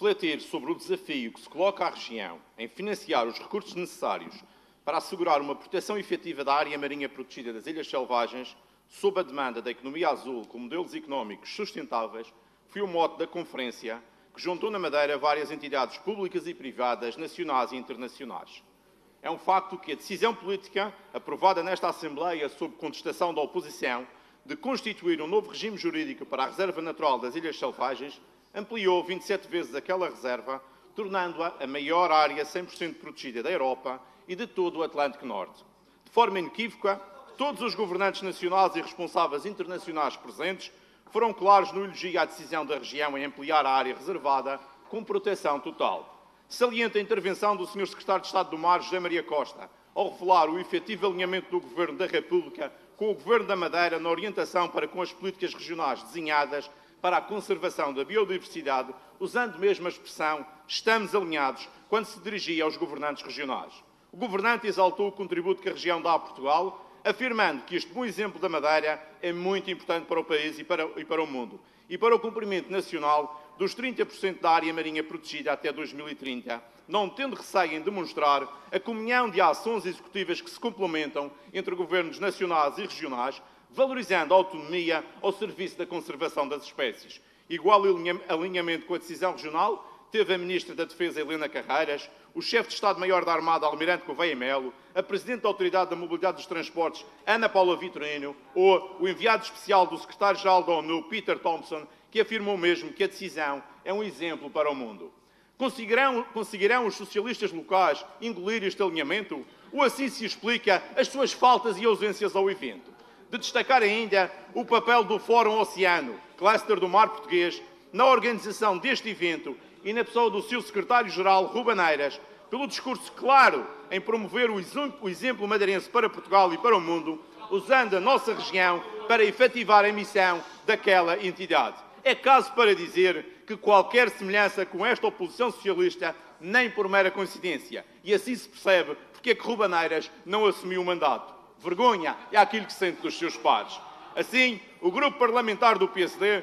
refletir sobre o desafio que se coloca à região em financiar os recursos necessários para assegurar uma proteção efetiva da área marinha protegida das Ilhas Selvagens, sob a demanda da economia azul com modelos económicos sustentáveis, foi o mote da conferência que juntou na Madeira várias entidades públicas e privadas, nacionais e internacionais. É um facto que a decisão política aprovada nesta Assembleia sob contestação da oposição de constituir um novo regime jurídico para a Reserva Natural das Ilhas Selvagens ampliou 27 vezes aquela reserva, tornando-a a maior área 100% protegida da Europa e de todo o Atlântico Norte. De forma inequívoca, todos os governantes nacionais e responsáveis internacionais presentes foram claros no elogio à decisão da região em ampliar a área reservada com proteção total. Salienta a intervenção do Sr. Secretário de Estado do Mar, José Maria Costa, ao revelar o efetivo alinhamento do Governo da República com o Governo da Madeira na orientação para com as políticas regionais desenhadas para a conservação da biodiversidade, usando mesmo a expressão estamos alinhados, quando se dirigia aos governantes regionais. O governante exaltou o contributo que a região dá a Portugal, afirmando que este bom exemplo da Madeira é muito importante para o país e para, e para o mundo, e para o cumprimento nacional dos 30% da área marinha protegida até 2030, não tendo receio em demonstrar a comunhão de ações executivas que se complementam entre governos nacionais e regionais, valorizando a autonomia ao serviço da conservação das espécies. Igual alinhamento com a decisão regional teve a Ministra da Defesa Helena Carreiras, o chefe de Estado-Maior da Armada Almirante Gouveia Melo, a Presidente da Autoridade da Mobilidade dos Transportes Ana Paula Vitorino ou o enviado especial do Secretário-Geral da ONU Peter Thompson, que afirmou mesmo que a decisão é um exemplo para o mundo. Conseguirão, conseguirão os socialistas locais engolir este alinhamento? Ou assim se explica as suas faltas e ausências ao evento? de destacar ainda o papel do Fórum Oceano, cluster do mar português, na organização deste evento e na pessoa do seu secretário-geral, Rubaneiras, pelo discurso claro em promover o exemplo madeirense para Portugal e para o mundo, usando a nossa região para efetivar a missão daquela entidade. É caso para dizer que qualquer semelhança com esta oposição socialista nem por mera coincidência. E assim se percebe porque é que Rubaneiras não assumiu o mandato vergonha é aquilo que sente dos seus pares. Assim, o grupo parlamentar do PSD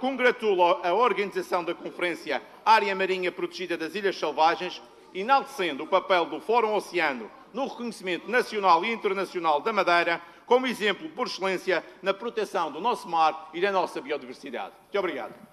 congratula a organização da Conferência Área Marinha Protegida das Ilhas Selvagens, enaltecendo o papel do Fórum Oceano no reconhecimento nacional e internacional da Madeira, como exemplo por excelência na proteção do nosso mar e da nossa biodiversidade. Muito obrigado.